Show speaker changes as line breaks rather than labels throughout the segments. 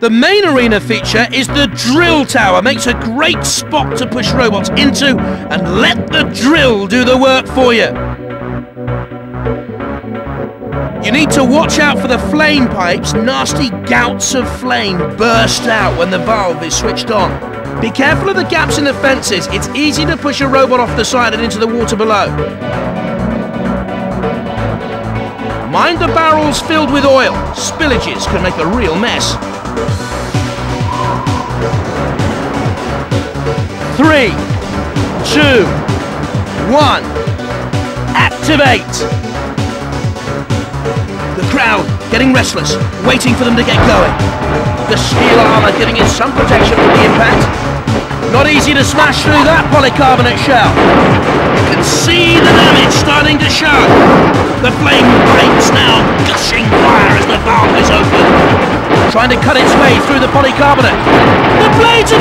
The main arena feature is the drill tower. Makes a great spot to push robots into and let the drill do the work for you. You need to watch out for the flame pipes. Nasty gouts of flame burst out when the valve is switched on. Be careful of the gaps in the fences. It's easy to push a robot off the side and into the water below. Mind the barrels filled with oil. Spillages can make a real mess. Three, two, one. Activate! The crowd getting restless, waiting for them to get going. The steel armour giving it some protection from the impact. Not easy to smash through that polycarbonate shell. You can see the damage starting to show. The flame breaks now, gushing fire as the valve is open trying to cut its way through the polycarbonate. The blades have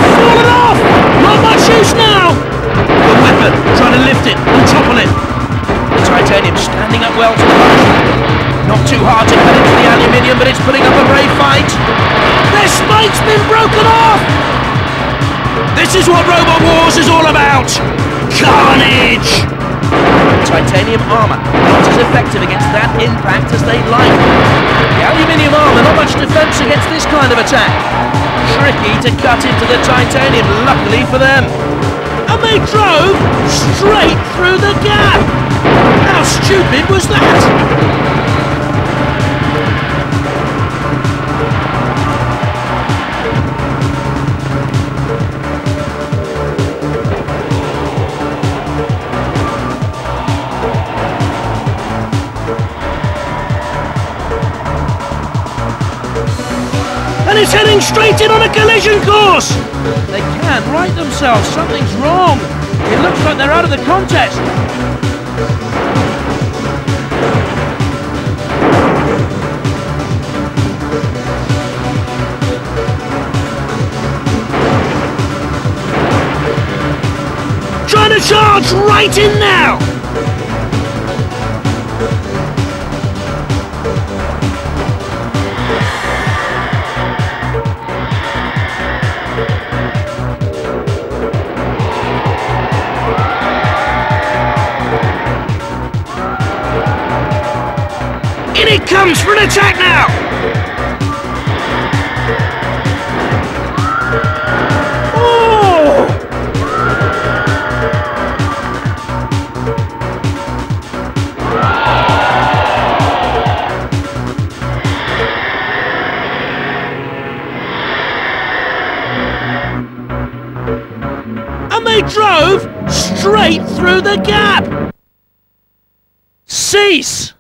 standing up well to the punch. Not too hard to cut into the aluminium, but it's putting up a brave fight. Their spike's been broken off! This is what Robot Wars is all about! Carnage! Titanium armour, not as effective against that impact as they'd like. The aluminium armour, not much defence against this kind of attack. Tricky to cut into the titanium, luckily for them. And they drove straight through the gap! Stupid was that? and it's heading straight in on a collision course! They can't right themselves, something's wrong. It looks like they're out of the contest. To charge right in now! In it comes for an attack now! Drove straight through the gap! Cease!